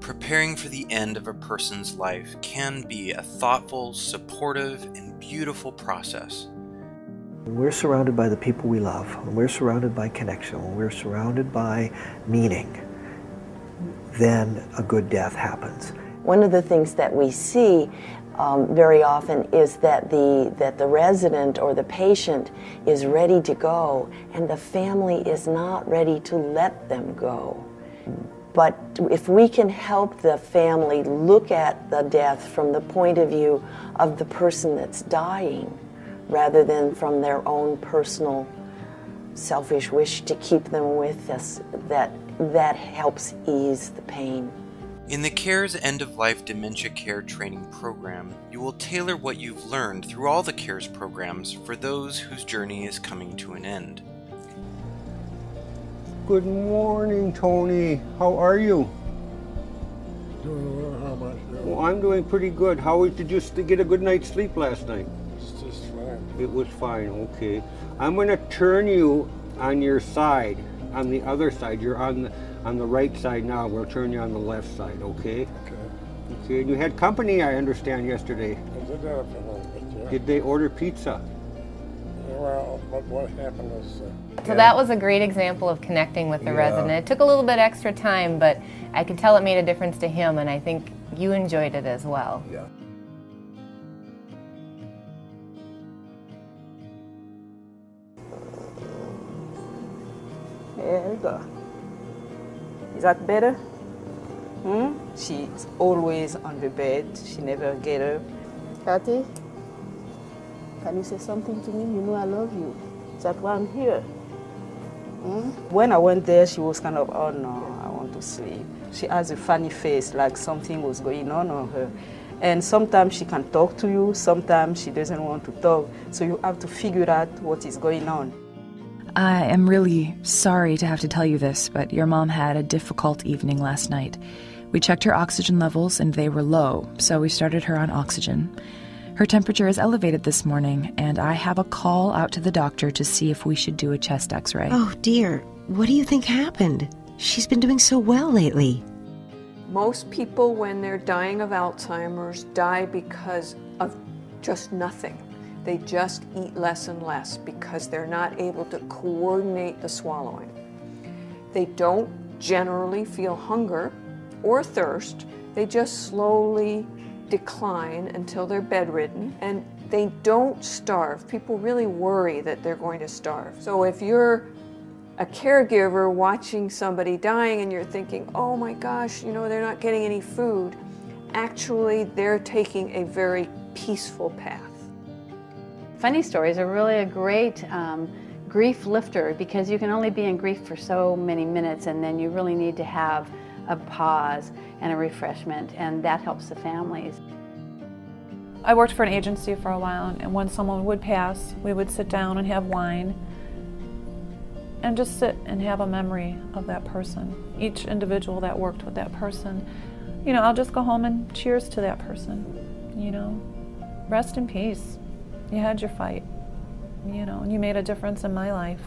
Preparing for the end of a person's life can be a thoughtful, supportive, and beautiful process. When we're surrounded by the people we love, when we're surrounded by connection, when we're surrounded by meaning, then a good death happens. One of the things that we see um, very often is that the that the resident or the patient is ready to go, and the family is not ready to let them go. But if we can help the family look at the death from the point of view of the person that's dying, rather than from their own personal selfish wish to keep them with us, that that helps ease the pain. In the CARES End of Life Dementia Care Training Program, you will tailor what you've learned through all the CARES programs for those whose journey is coming to an end. Good morning, Tony. How are you? Doing well, how about you? Well, I'm doing pretty good. How was, did you get a good night's sleep last night? It's just fine. It was fine, okay. I'm going to turn you on your side, on the other side. You're on the, on the right side now. We'll turn you on the left side, okay? Okay. Okay, and you had company, I understand, yesterday. I did for a little bit, yeah. Did they order pizza? Yeah, Well, but what happened is, uh, So that was a great example of connecting with the Yeah. resident. It took a little bit extra time, but I could tell it made a difference to him, and I think you enjoyed it as well. Yeah. Helga. Is that better? Hmm? She's always on the bed. She never get up. Kathy, can you say something to me? You know I love you. That's why I'm here. Hmm? When I went there, she was kind of, oh no, I want to sleep. She has a funny face, like something was going on on her. And sometimes she can talk to you, sometimes she doesn't want to talk. So you have to figure out what is going on. I am really sorry to have to tell you this, but your mom had a difficult evening last night. We checked her oxygen levels and they were low, so we started her on oxygen. Her temperature is elevated this morning, and I have a call out to the doctor to see if we should do a chest x ray. Oh dear, what do you think happened? She's been doing so well lately. Most people, when they're dying of Alzheimer's, die because of just nothing. They just eat less and less because they're not able to coordinate the swallowing. They don't generally feel hunger or thirst, they just slowly decline until they're bedridden and they don't starve. People really worry that they're going to starve. So if you're a caregiver watching somebody dying and you're thinking, oh my gosh, you know, they're not getting any food, actually, they're taking a very peaceful path. Funny stories are really a great um, grief lifter because you can only be in grief for so many minutes and then you really need to have a pause and a refreshment, and that helps the families. I worked for an agency for a while, and when someone would pass, we would sit down and have wine and just sit and have a memory of that person, each individual that worked with that person. You know, I'll just go home and cheers to that person, you know. Rest in peace. You had your fight, you know, and you made a difference in my life.